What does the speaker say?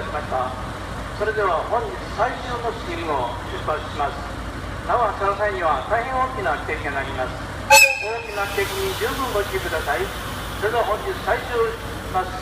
たしました。それでは本日最終のス試験を出発します。なおその際には大変大きな汽笛が鳴ります。大きな汽笛に十分ご注意ください。それでは本日最終出発